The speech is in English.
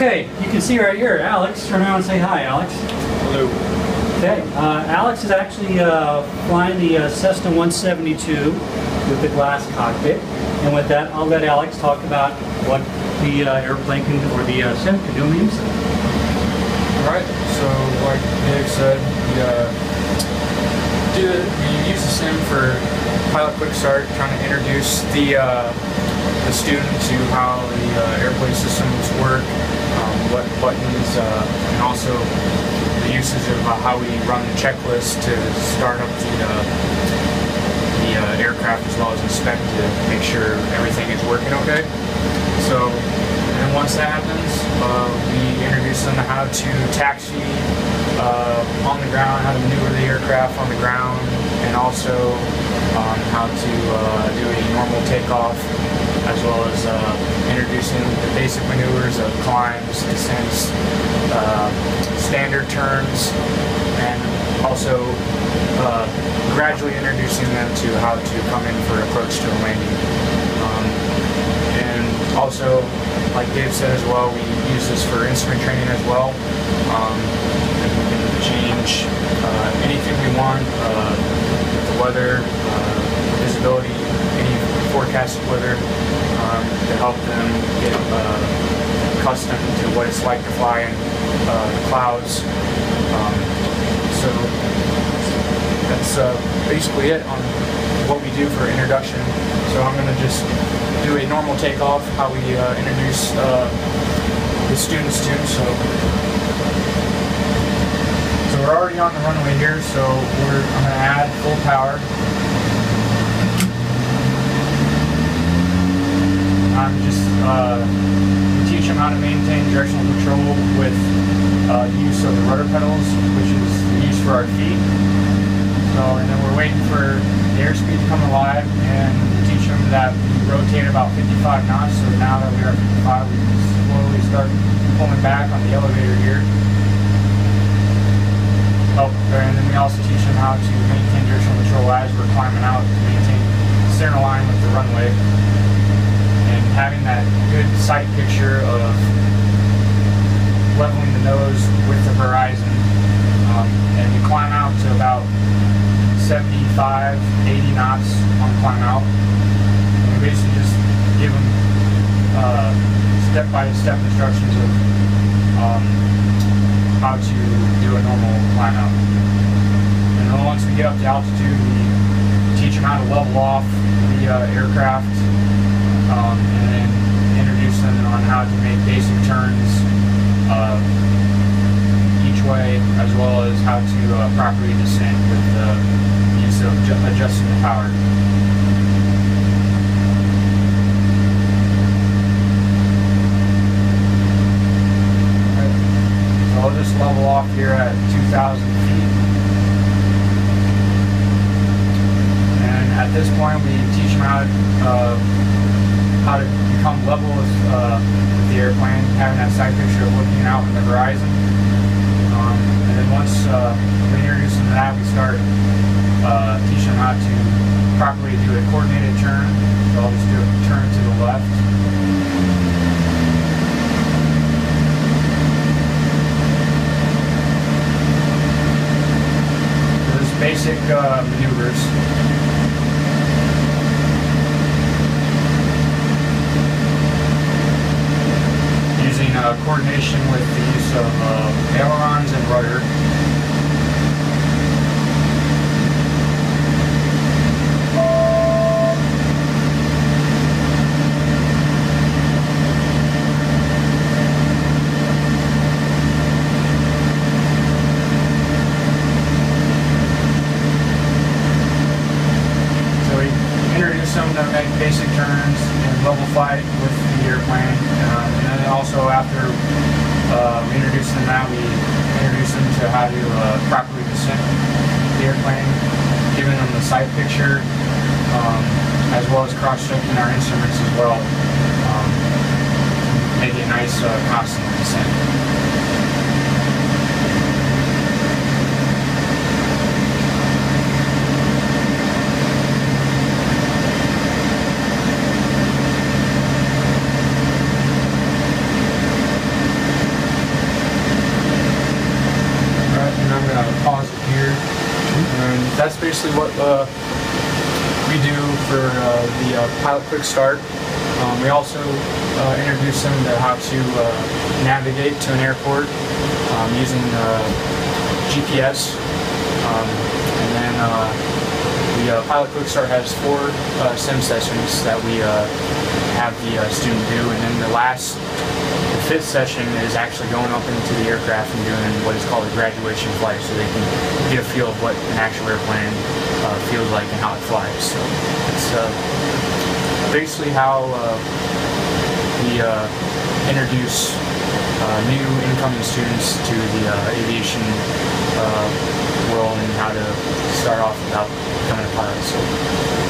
Okay, you can see right here, Alex. Turn around and say hi, Alex. Hello. Okay, uh, Alex is actually uh, flying the uh, Cessna 172 with the glass cockpit. And with that, I'll let Alex talk about what the uh, airplane can, or the uh, sim can do on the inside. Alright, so like Dave said, we, uh, do, we use the sim for Pilot Quick Start, trying to introduce the, uh, the student to how the uh, airplane systems work, um, what buttons, uh, and also the usage of uh, how we run the checklist to start up the, uh, the uh, aircraft as well as inspect to make sure everything is working okay. So, and once that happens, we introduce them to how to taxi on the ground, how to maneuver the aircraft on the ground, and also um, how to uh, do a normal takeoff, as well as uh, introducing the basic maneuvers of climbs, descents, uh, standard turns, and also uh, gradually introducing them to how to come in for an approach to a landing. Um, and also, like Dave said as well, we use this for instrument training as well. Um, and we can change uh, anything we want, uh, the weather, uh, visibility, forecasted weather, um, to help them get uh, accustomed to what it's like to fly in uh, the clouds. Um, so that's uh, basically it on what we do for introduction. So I'm going to just do a normal takeoff, how we uh, introduce uh, the students to. So, we're already on the runway here. So I'm going to add full power. I'm just uh, teach them how to maintain directional control with uh, use of the rudder pedals, which is the use for our feet. So, and then we're waiting for the airspeed to come alive and teach them that we rotate about 55 knots. So now that we are at 55, we slowly start pulling back on the elevator here. Oh, and then we also teach them how to maintain directional control as we're climbing out to maintain center line with the runway. Having that good sight picture of leveling the nose with the horizon. Um, and we climb out to about 75, 80 knots on climb out. And we basically just give them uh, step-by-step instructions of um, how to do a normal climb out. And then once we get up to altitude, we teach them how to level off the uh, aircraft um, and then introduce them on how to make basic turns uh, each way, as well as how to uh, properly descend with the use of ju- adjusting the power. So I'll just level off here at 2,000 feet. And at this point, we teach them how to, uh, how to become level with, uh, with the airplane, having that side picture of looking out in the horizon. Um, and then once uh, we introduce them to that, we start uh, teaching them how to properly do a coordinated turn. So I'll just do a turn to the left. So Just basic uh, maneuvers. using uh, coordination with the use of uh, ailerons and rudder. So we introduce them to make basic turns and level flight with the airplane. Uh, and then also after uh, we introduce them that, we introduce them to how to uh, properly descend the airplane, giving them the sight picture, um, as well as cross-checking our instruments as well. Um, make it nice, uh, constant descent. That's basically what uh, we do for uh, the uh, pilot quick start. Um, we also uh, introduce them to how to uh, navigate to an airport um, using GPS. Um, and then the pilot quick start has four sim sessions that we have the student do, and then the last, fifth session is actually going up into the aircraft and doing what is called a graduation flight, so they can get a feel of what an actual airplane uh, feels like and how it flies. So it's uh, basically how uh, we uh, introduce uh, new incoming students to the aviation world and how to start off without becoming a pilot. So